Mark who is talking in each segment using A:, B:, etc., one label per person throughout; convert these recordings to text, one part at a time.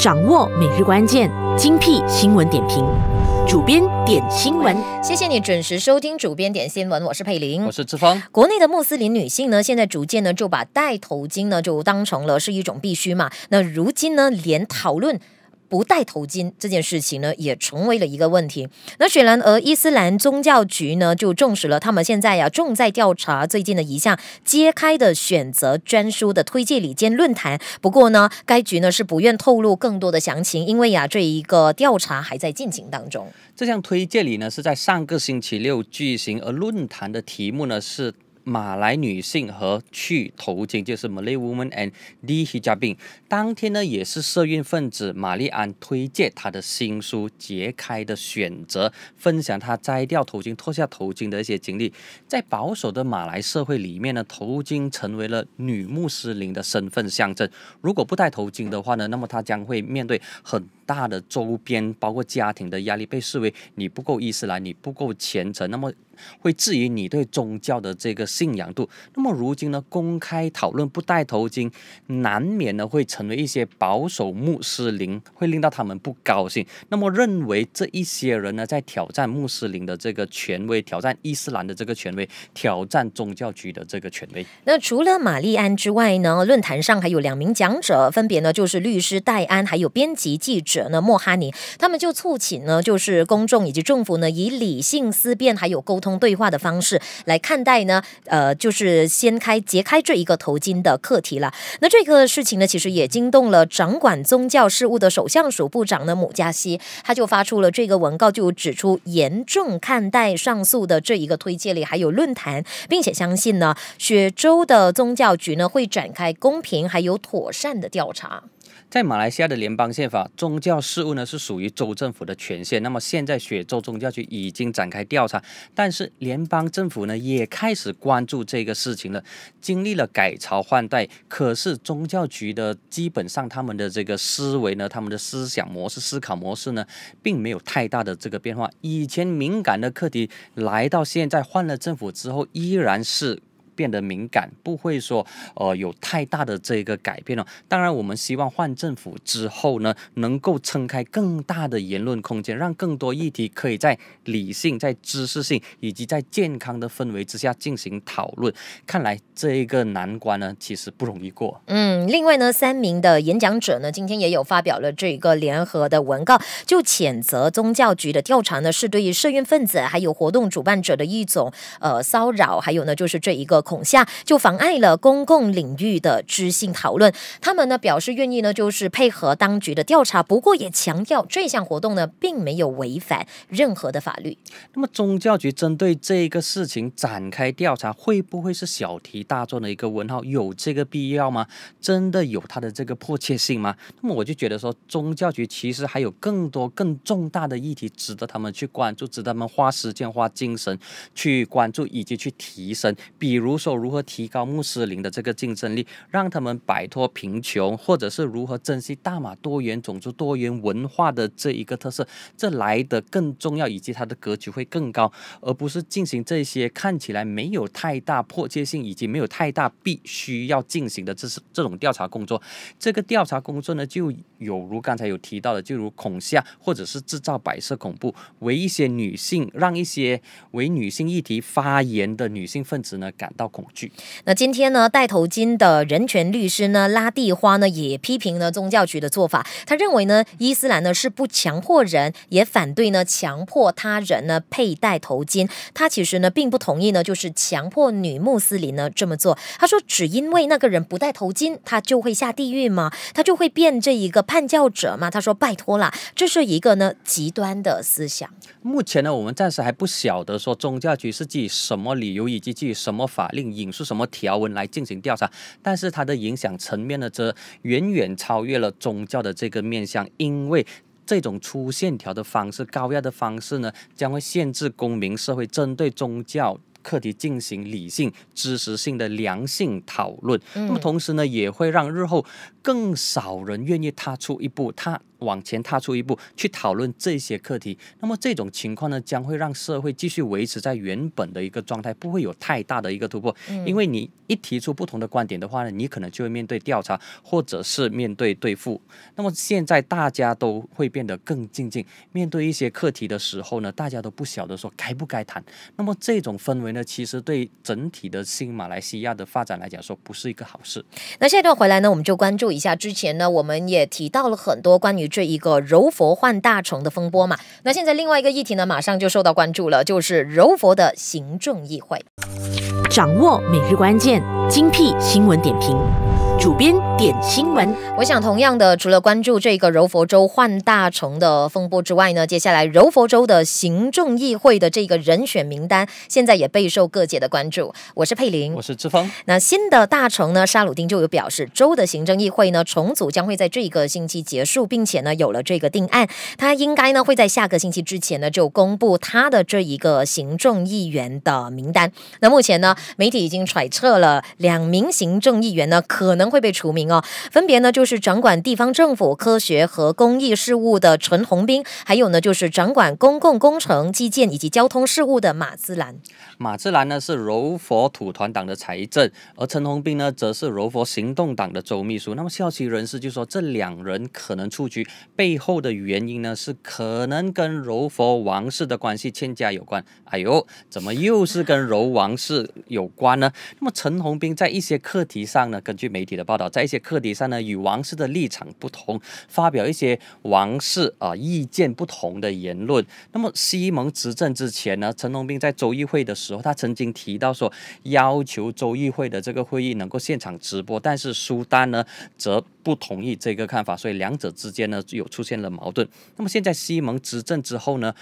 A: 掌握每日关键，精辟新闻点评。主编点新闻，
B: 谢谢你准时收听主编点新闻，我是佩玲，
C: 我是志峰。
B: 国内的穆斯林女性呢，现在逐渐呢就把戴头巾呢就当成了是一种必须嘛。那如今呢，连讨论。不戴头巾这件事情呢，也成为了一个问题。那雪兰莪伊斯兰宗教局呢，就证实了他们现在呀正在调查最近的一项揭开的选择专书的推介礼间论坛。不过呢，该局呢是不愿透露更多的详情，因为呀这一个调查还在进行当中。
C: 这项推介礼呢是在上个星期六举行，而论坛的题目呢是。马来女性和去头巾，就是 Malay woman and the hijabing。当天呢，也是社运分子玛丽安推荐她的新书《揭开的选择》，分享她摘掉头巾、脱下头巾的一些经历。在保守的马来社会里面呢，头巾成为了女穆斯林的身份象征。如果不戴头巾的话呢，那么她将会面对很大的周边，包括家庭的压力，被视为你不够伊斯兰，你不够虔诚。那么会质疑你对宗教的这个信仰度。那么如今呢，公开讨论不戴头巾，难免呢会成为一些保守穆斯林会令到他们不高兴。那么认为这一些人呢，在挑战穆斯林的这个权威，挑战伊斯兰的这个权威，挑战宗教局的这个权威。
B: 那除了玛丽安之外呢，论坛上还有两名讲者，分别呢就是律师戴安，还有编辑记者呢莫哈尼。他们就促请呢，就是公众以及政府呢，以理性思辨还有沟通。对话的方式来看待呢，呃，就是掀开揭开这一个头巾的课题了。那这个事情呢，其实也惊动了掌管宗教事务的首相署部长呢姆加西，他就发出了这个文告，就指出严重看待上诉的这一个推荐里还有论坛，并且相信呢，雪州的宗教局呢会展开公平还有妥善的调查。
C: 在马来西亚的联邦宪法，宗教事务呢是属于州政府的权限。那么现在雪州宗教局已经展开调查，但是联邦政府呢也开始关注这个事情了。经历了改朝换代，可是宗教局的基本上他们的这个思维呢，他们的思想模式、思考模式呢，并没有太大的这个变化。以前敏感的课题，来到现在换了政府之后，依然是。变得敏感，不会说呃有太大的这个改变了。当然，我们希望换政府之后呢，能够撑开更大的言论空间，让更多议题可以在理性、在知识性以及在健康的氛围之下进行讨论。看来这一个难关呢，其实不容易过。
B: 嗯，另外呢，三名的演讲者呢，今天也有发表了这个联合的文告，就谴责宗教局的调查呢，是对于社运分子还有活动主办者的一种呃骚扰，还有呢，就是这一个。恐吓就妨碍了公共领域的知性讨论。他们呢表示愿意呢，就是配合当局的调查，不过也强调这项活动呢并没有违反任何的法律。
C: 那么宗教局针对这个事情展开调查，会不会是小题大做的一个问号？有这个必要吗？真的有它的这个迫切性吗？那么我就觉得说，宗教局其实还有更多更重大的议题值得他们去关注，值得他们花时间花精神去关注以及去提升，比如。说如何提高穆斯林的这个竞争力，让他们摆脱贫穷，或者是如何珍惜大马多元种族、多元文化的这一个特色，这来的更重要，以及它的格局会更高，而不是进行这些看起来没有太大迫切性，以及没有太大必须要进行的这是这种调查工作。这个调查工作呢，就有如刚才有提到的，就如恐吓或者是制造白色恐怖，为一些女性，让一些为女性议题发言的女性分子呢感。恐惧。
B: 那今天呢，戴头巾的人权律师呢，拉蒂花呢，也批评了宗教局的做法。他认为呢，伊斯兰呢是不强迫人，也反对呢强迫他人呢佩戴头巾。他其实呢并不同意呢，就是强迫女穆斯林呢这么做。他说，只因为那个人不戴头巾，他就会下地狱吗？他就会变这一个叛教者吗？他说，拜托啦，这是一个呢极端的思想。
C: 目前呢，我们暂时还不晓得说宗教局是基于什么理由以及基于什么法律。引述什么条文来进行调查？但是它的影响层面呢，则远远超越了宗教的这个面向，因为这种粗线条的方式、高压的方式呢，将会限制公民社会针对宗教课题进行理性、知识性的良性讨论。那么同时呢，也会让日后更少人愿意踏出一步。他。往前踏出一步去讨论这些课题。那么这种情况呢，将会让社会继续维持在原本的一个状态，不会有太大的一个突破。嗯因为你一提出不同的观点的话呢，你可能就会面对调查，或者是面对对付。那么现在大家都会变得更静静，面对一些课题的时候呢，大家都不晓得说该不该谈。那么这种氛围呢，其实对整体的新马来西亚的发展来讲说，不是一个好事。
B: 那下一段回来呢，我们就关注一下之前呢，我们也提到了很多关于这一个柔佛换大城的风波嘛。那现在另外一个议题呢，马上就受到关注了，就是柔佛的行政议会。
A: 掌握每日关键，精辟新闻点评。主编点新闻，
B: 我想同样的，除了关注这个柔佛州换大城的风波之外呢，接下来柔佛州的行政议会的这个人选名单，现在也备受各界的关注。我是佩玲，
C: 我是志峰。
B: 那新的大城呢，沙鲁丁就有表示，州的行政议会呢重组将会在这个星期结束，并且呢有了这个定案，他应该呢会在下个星期之前呢就公布他的这一个行政议员的名单。那目前呢，媒体已经揣测了两名行政议员呢可能。会被除名哦，分别呢就是掌管地方政府、科学和公益事务的陈宏斌，还有呢就是掌管公共工程、基建以及交通事务的马兹兰。
C: 马兹兰呢是柔佛土团党的财政，而陈宏斌呢则是柔佛行动党的州秘书。那么消息人士就说，这两人可能出局背后的原因呢是可能跟柔佛王室的关系欠佳有关。哎呦，怎么又是跟柔王室有关呢？那么陈宏斌在一些课题上呢，根据媒体。的报道，在一些课题上呢，与王室的立场不同，发表一些王室啊意见不同的言论。那么西蒙执政之前呢，陈龙斌在州议会的时候，他曾经提到说，要求州议会的这个会议能够现场直播，但是苏丹呢，则不同意这个看法，所以两者之间呢，有出现了矛盾。那么现在西蒙执政之后呢，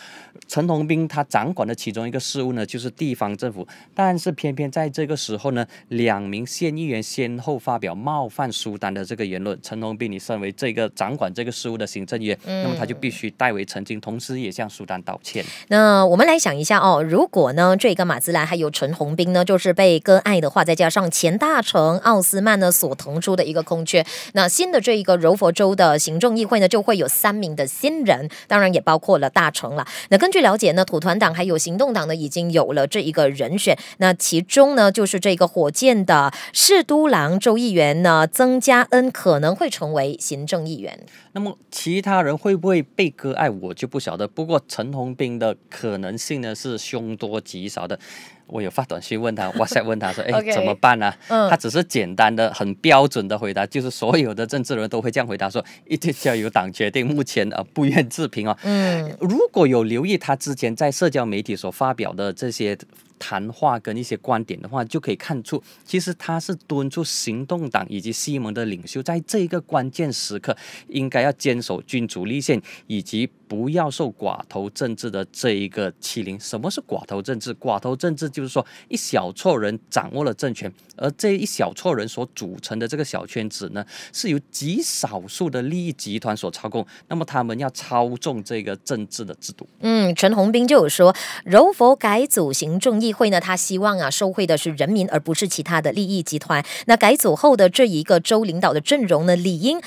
C: 陈龙斌他掌管的其中一个事务呢，就是地方政府，但是偏偏在这个时候呢，两名县议员先后发表。冒犯苏丹的这个言论，陈龙斌，你身为这个掌管这个事务的行政员，那么他就必须代为澄清，同时也向苏丹道歉。
B: 那我们来想一下哦，如果呢这个马兹兰还有陈宏斌呢，就是被割爱的话，再加上前大臣奥斯曼呢所腾出的一个空缺，那新的这一个柔佛州的行政议会呢，就会有三名的新人，当然也包括了大臣了。那根据了解呢，土团党还有行动党呢已经有了这一个人选，那其中呢就是这个火箭的士都郎州议员。那曾家恩可能会成为行政议员，
C: 那么其他人会不会被割爱，我就不晓得。不过陈宏斌的可能性呢是凶多吉少的。我有发短信问他，哇塞，问他说：“哎，怎么办呢？”他只是简单的、很标准的回答，就是所有的政治人都会这样回答说：“一定要由党决定。”目前啊，不愿置评哦。嗯，如果有留意他之前在社交媒体所发表的这些。谈话跟一些观点的话，就可以看出，其实他是敦促行动党以及西蒙的领袖，在这一个关键时刻，应该要坚守君主立宪，以及不要受寡头政治的这一个欺凌。什么是寡头政治？寡头政治就是说，一小撮人掌握了政权，而这一小撮人所组成的这个小圈子呢，是由极少数的利益集团所操控。那么他们要操纵这个政治的制度。
B: 嗯，陈宏斌就有说，柔佛改组行政议。会呢，他希望啊，受贿的是人民，而不是其他的利益集团。那改组后的这一个州领导的阵容呢，理应。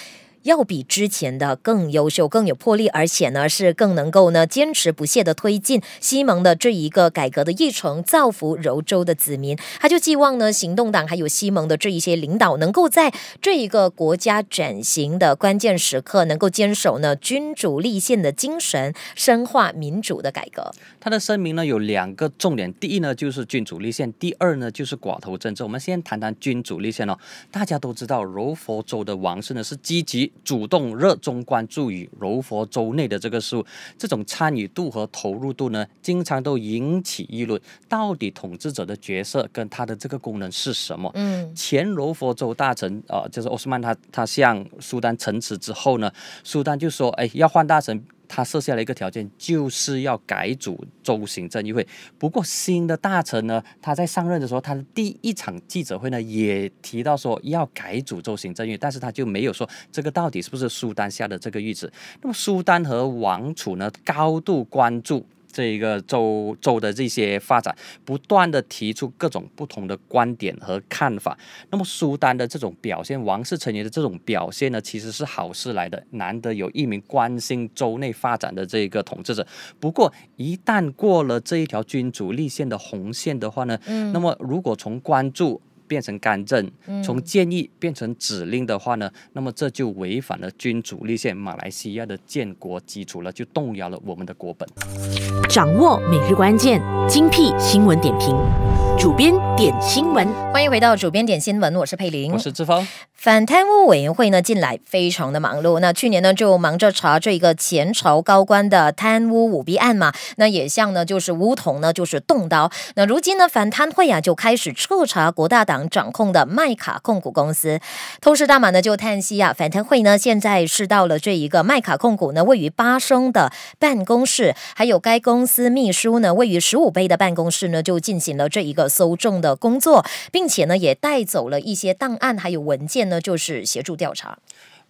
B: 要比之前的更优秀、更有魄力，而且呢是更能够呢坚持不懈的推进西蒙的这一个改革的议程，造福柔州的子民。他就寄望呢行动党还有西蒙的这一些领导，能够在这一个国家转型的关键时刻，能够坚守呢君主立宪的精神，深化民主的改革。
C: 他的声明呢有两个重点，第一呢就是君主立宪，第二呢就是寡头政治。我们先谈谈君主立宪哦。大家都知道柔佛州的王室呢是积极。主动、热衷关注于柔佛州内的这个事务，这种参与度和投入度呢，经常都引起议论。到底统治者的角色跟他的这个功能是什么？嗯，前柔佛州大臣啊，就是奥斯曼，他他向苏丹陈词之后呢，苏丹就说：“哎，要换大臣。”他设下了一个条件，就是要改组州行政议会。不过新的大臣呢，他在上任的时候，他的第一场记者会呢，也提到说要改组州行政议，但是他就没有说这个到底是不是苏丹下的这个谕旨。那么苏丹和王储呢，高度关注。这一个州州的这些发展，不断的提出各种不同的观点和看法。那么苏丹的这种表现，王室成员的这种表现呢，其实是好事来的，难得有一名关心州内发展的这个统治者。不过一旦过了这一条君主立宪的红线的话呢，嗯，那么如果从关注。变成干政，从建议变成指令的话呢，那么这就违反了君主立宪马来西亚的建国基础了，就动摇了我们的国本。
A: 掌握每日关键，精辟新闻点评，主编点新闻，
B: 欢迎回到主编点新闻，我是佩玲，
C: 我是志峰。
B: 反贪污委员会呢，近来非常的忙碌。那去年呢，就忙着查这个前朝高官的贪污舞弊案嘛，那也像呢，就是梧桐呢，就是动刀。那如今呢，反贪会啊，就开始彻查国大党。掌控的麦卡控股公司，同时大马呢就叹息啊，反贪会呢现在是到了这一个麦卡控股呢位于巴生的办公室，还有该公司秘书呢位于十五倍的办公室呢就进行了这一个搜证的工作，并且呢也带走了一些档案还有文件那，就是协助调查。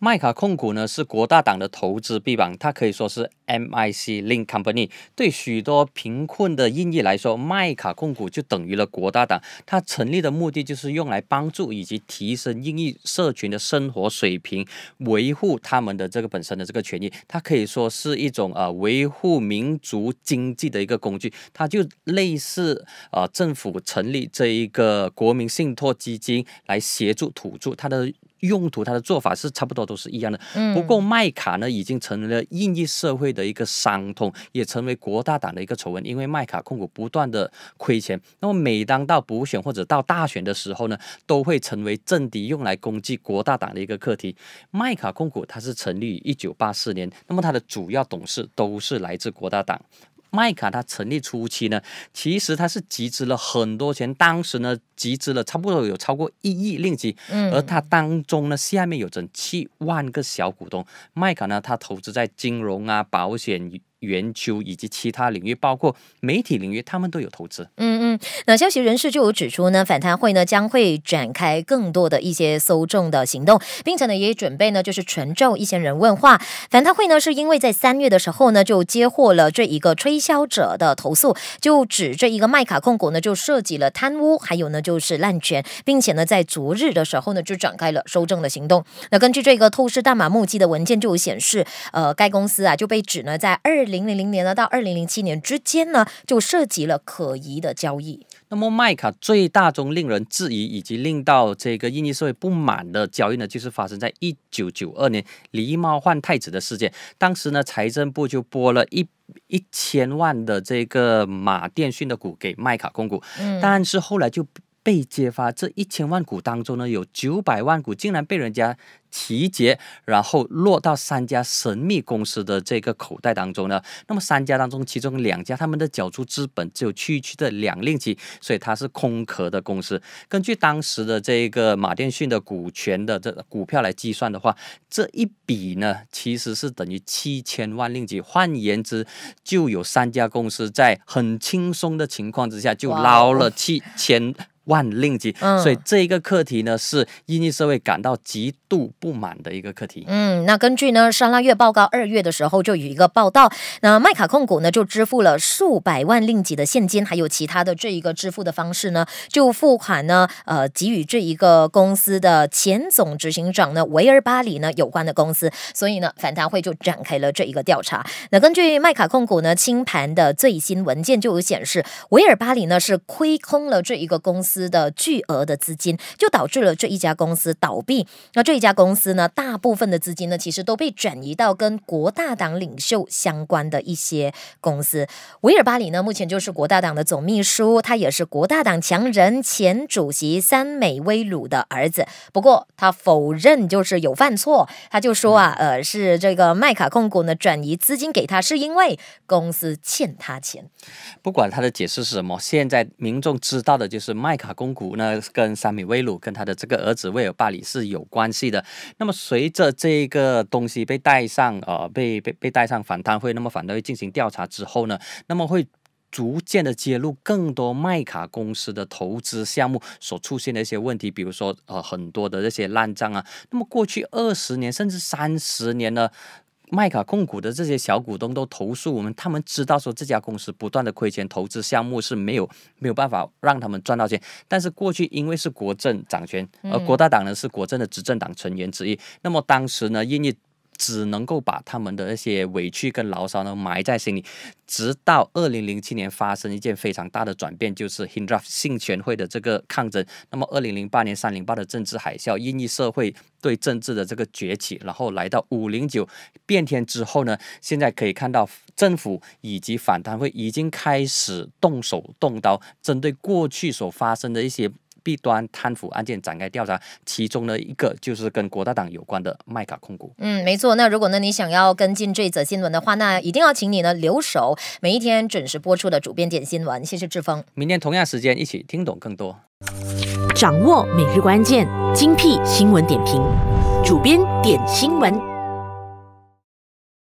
C: 麦卡控股呢是国大党的投资臂膀，它可以说是 MIC Link Company。对许多贫困的印裔来说，麦卡控股就等于了国大党。它成立的目的就是用来帮助以及提升印裔社群的生活水平，维护他们的这个本身的这个权益。它可以说是一种呃维护民族经济的一个工具。它就类似呃政府成立这一个国民信托基金来协助土著，它的。用途它的做法是差不多都是一样的，不过麦卡呢已经成为了印裔社会的一个伤痛，也成为国大党的一个丑闻，因为麦卡控股不断的亏钱，那么每当到补选或者到大选的时候呢，都会成为政敌用来攻击国大党的一个课题。麦卡控股它是成立于一九八四年，那么它的主要董事都是来自国大党。麦卡它成立初期呢，其实它是集资了很多钱，当时呢集资了差不多有超过一亿令吉，嗯，而它当中呢下面有整七万个小股东，麦卡呢它投资在金融啊、保险。研究以及其他领域，包括媒体领域，他们都有投资。
B: 嗯嗯，那消息人士就有指出呢，反贪会呢将会展开更多的一些搜证的行动，并且呢也准备呢就是传召一些人问话。反贪会呢是因为在三月的时候呢就接获了这一个吹销者的投诉，就指这一个麦卡控股呢就涉及了贪污，还有呢就是滥权，并且呢在昨日的时候呢就展开了搜证的行动。那根据这个透视大马目击的文件就有显示，呃，该公司啊就被指呢在二。零零零年呢到二零零七年之间呢，就涉及了可疑的交易。
C: 那么麦卡最大中令人质疑以及令到这个印尼社会不满的交易呢，就是发生在一九九二年狸猫换太子的事件。当时呢，财政部就拨了一一千万的这个马电讯的股给麦卡控股，但是后来就被揭发，这一千万股当中呢，有九百万股竟然被人家。集结，然后落到三家神秘公司的这个口袋当中呢。那么三家当中，其中两家他们的缴出资本只有区区的两令吉，所以它是空壳的公司。根据当时的这个马电讯的股权的这股票来计算的话，这一笔呢其实是等于七千万令吉。换言之，就有三家公司在很轻松的情况之下就捞了七千。万令吉，所以这一个课题呢，是印尼社会感到极度不满的一个课题。
B: 嗯，那根据呢《沙拉月报告》二月的时候就有一个报道，那麦卡控股呢就支付了数百万令吉的现金，还有其他的这一个支付的方式呢，就付款呢，呃，给予这一个公司的前总执行长呢维尔巴里呢有关的公司，所以呢反贪会就展开了这一个调查。那根据麦卡控股呢清盘的最新文件就有显示，维尔巴里呢是亏空了这一个公司。司的巨额的资金，就导致了这一家公司倒闭。那这一家公司呢，大部分的资金呢，其实都被转移到跟国大党领袖相关的一些公司。维尔巴里呢，目前就是国大党的总秘书，他也是国大党强人前主席三美威鲁的儿子。不过他否认就是有犯错，他就说啊，呃，是这个麦卡控股呢转移资金给他，是因为公司欠他钱。
C: 不管他的解释是什么，现在民众知道的就是麦。卡公股呢，跟三米威鲁跟他的这个儿子威尔巴里是有关系的。那么随着这个东西被带上，呃，被被被带上反贪会，那么反贪会进行调查之后呢，那么会逐渐的揭露更多麦卡公司的投资项目所出现的一些问题，比如说呃很多的这些烂账啊。那么过去二十年甚至三十年呢？麦卡控股的这些小股东都投诉我们，他们知道说这家公司不断的亏钱，投资项目是没有没有办法让他们赚到钱。但是过去因为是国政掌权，而国大党呢是国政的执政党成员之一，那么当时呢，愿意。只能够把他们的那些委屈跟牢骚呢埋在心里，直到二零零七年发生一件非常大的转变，就是 Hindu 性权会的这个抗争。那么二零零八年三零八的政治海啸，印裔社会对政治的这个崛起，然后来到五零九变天之后呢，现在可以看到政府以及反贪会已经开始动手动刀，针对过去所发生的一些。弊端贪腐案件展开调查，其中的一个就是跟国大党有关的麦卡控股。
B: 嗯，没错。那如果呢你想要跟进这则新闻的话，那一定要请你呢留守每一天准时播出的主编点新闻。谢谢志峰。
C: 明天同样时间一起听懂更多，
A: 掌握每日关键，精辟新闻点评，主编点新闻。